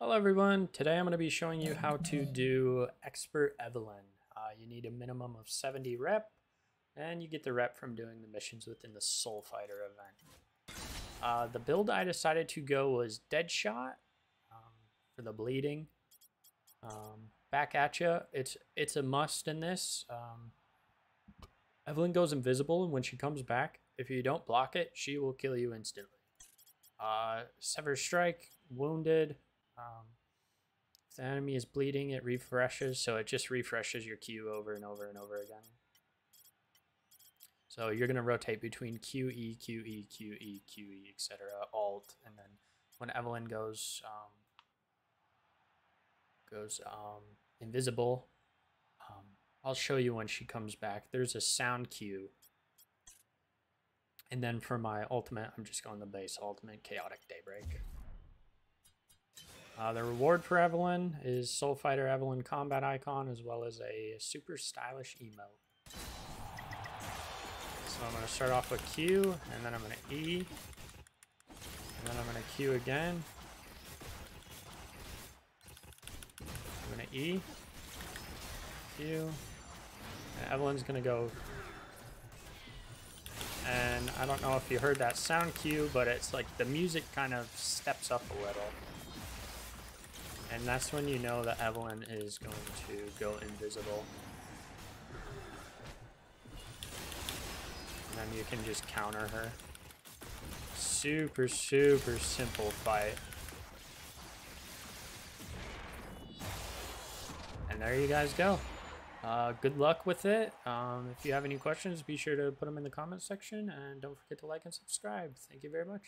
Hello everyone, today I'm going to be showing you how to do Expert Evelynn. Uh, you need a minimum of 70 rep, and you get the rep from doing the missions within the Soul Fighter event. Uh, the build I decided to go was Deadshot um, for the bleeding. Um, back at you, it's, it's a must in this. Um, Evelynn goes invisible, and when she comes back, if you don't block it, she will kill you instantly. Uh, Sever Strike, Wounded, um, if the enemy is bleeding, it refreshes, so it just refreshes your Q over and over and over again. So you're going to rotate between QE, QE, QE, QE, etc., Alt, and then when Evelynn goes um, goes um, invisible, um, I'll show you when she comes back. There's a sound cue. And then for my ultimate, I'm just going the base ultimate, Chaotic Daybreak. Uh, the reward for Evelynn is Soul Fighter Evelynn combat icon as well as a super stylish emote. So I'm going to start off with Q and then I'm going to E and then I'm going to Q again. I'm going to E, Q, and Evelynn's going to go and I don't know if you heard that sound cue, but it's like the music kind of steps up a little. And that's when you know that Evelynn is going to go invisible. And then you can just counter her. Super, super simple fight. And there you guys go. Uh, good luck with it. Um, if you have any questions, be sure to put them in the comments section. And don't forget to like and subscribe. Thank you very much.